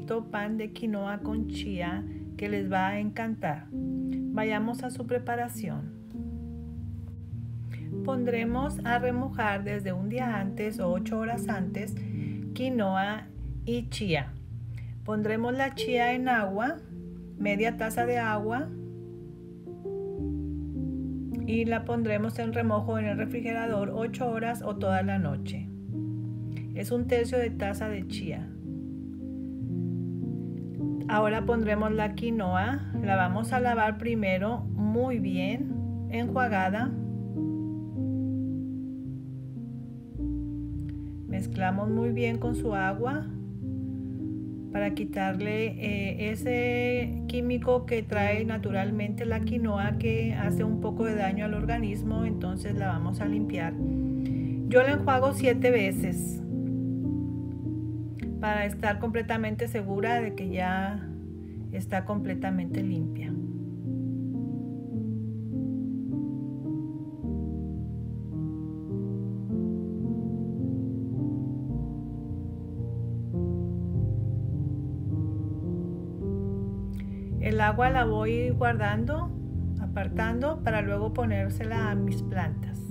pan de quinoa con chía que les va a encantar. Vayamos a su preparación. Pondremos a remojar desde un día antes o 8 horas antes quinoa y chía. Pondremos la chía en agua, media taza de agua, y la pondremos en remojo en el refrigerador 8 horas o toda la noche. Es un tercio de taza de chía. Ahora pondremos la quinoa, la vamos a lavar primero muy bien, enjuagada. Mezclamos muy bien con su agua para quitarle eh, ese químico que trae naturalmente la quinoa que hace un poco de daño al organismo, entonces la vamos a limpiar. Yo la enjuago siete veces para estar completamente segura de que ya está completamente limpia. El agua la voy guardando, apartando para luego ponérsela a mis plantas.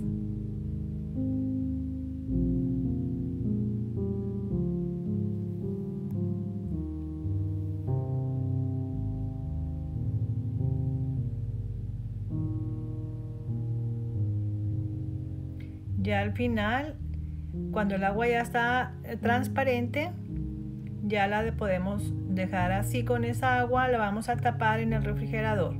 Ya al final, cuando el agua ya está eh, transparente, ya la podemos dejar así con esa agua, la vamos a tapar en el refrigerador.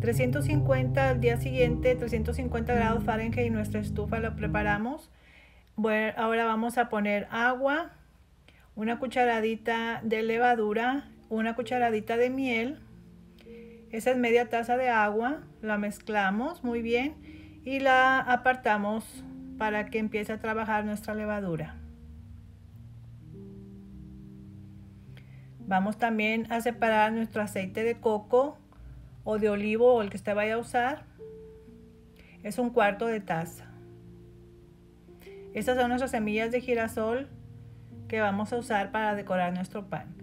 350 al día siguiente, 350 grados Fahrenheit, nuestra estufa lo preparamos. Bueno, ahora vamos a poner agua, una cucharadita de levadura, una cucharadita de miel. Esa es media taza de agua, la mezclamos muy bien y la apartamos para que empiece a trabajar nuestra levadura. Vamos también a separar nuestro aceite de coco o de olivo o el que usted vaya a usar. Es un cuarto de taza. Estas son nuestras semillas de girasol que vamos a usar para decorar nuestro pan.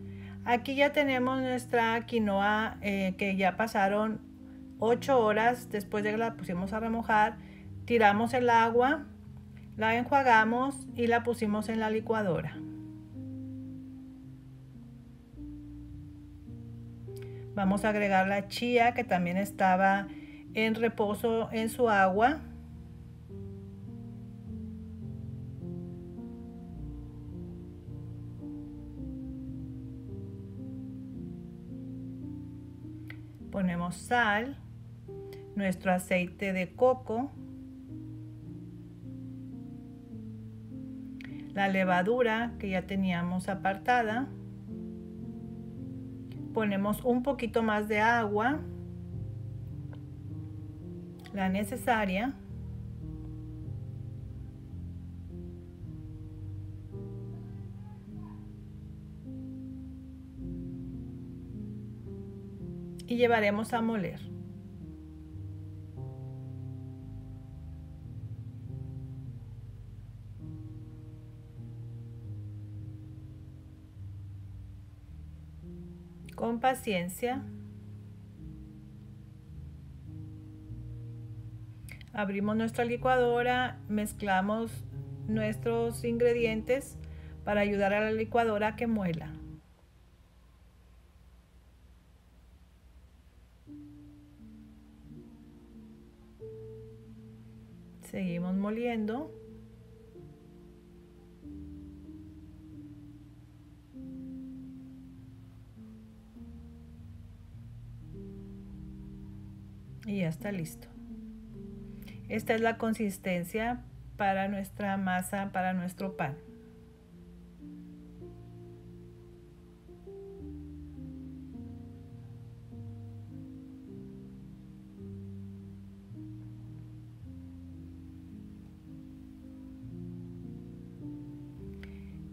Aquí ya tenemos nuestra quinoa eh, que ya pasaron 8 horas después de que la pusimos a remojar, tiramos el agua, la enjuagamos y la pusimos en la licuadora. Vamos a agregar la chía que también estaba en reposo en su agua. Ponemos sal nuestro aceite de coco, la levadura que ya teníamos apartada, ponemos un poquito más de agua, la necesaria, y llevaremos a moler. Con paciencia. Abrimos nuestra licuadora, mezclamos nuestros ingredientes para ayudar a la licuadora a que muela. Seguimos moliendo. Y ya está listo. Esta es la consistencia para nuestra masa, para nuestro pan.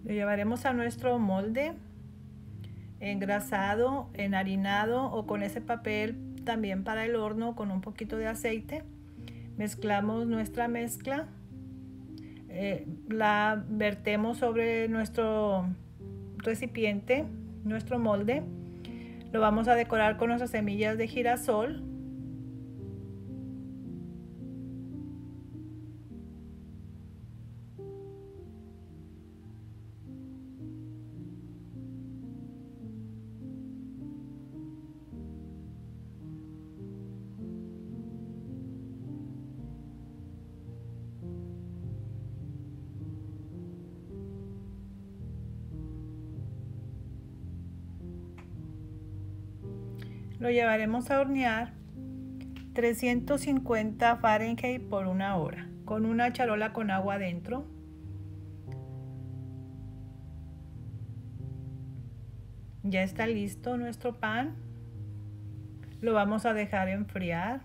Lo llevaremos a nuestro molde engrasado, enharinado o con ese papel también para el horno con un poquito de aceite. Mezclamos nuestra mezcla, eh, la vertemos sobre nuestro recipiente nuestro molde. Lo vamos a decorar con nuestras semillas de girasol. Lo llevaremos a hornear 350 Fahrenheit por una hora con una charola con agua adentro. Ya está listo nuestro pan. Lo vamos a dejar enfriar.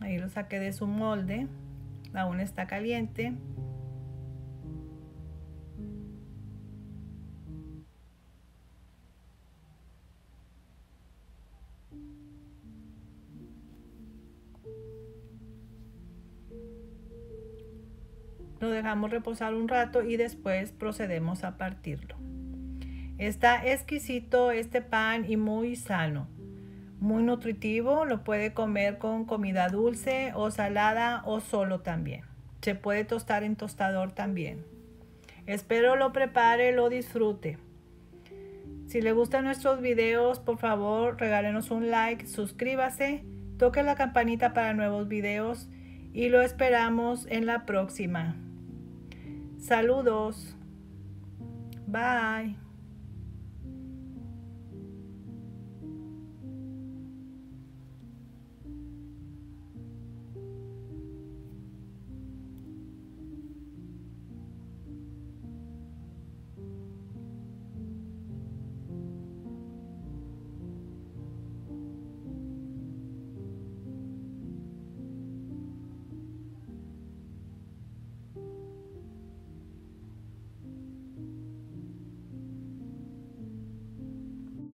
Ahí lo saqué de su molde. Aún está caliente. Lo dejamos reposar un rato y después procedemos a partirlo. Está exquisito este pan y muy sano. Muy nutritivo, lo puede comer con comida dulce o salada o solo también. Se puede tostar en tostador también. Espero lo prepare, lo disfrute. Si le gustan nuestros videos, por favor regálenos un like, suscríbase, toque la campanita para nuevos videos y lo esperamos en la próxima. Saludos. Bye.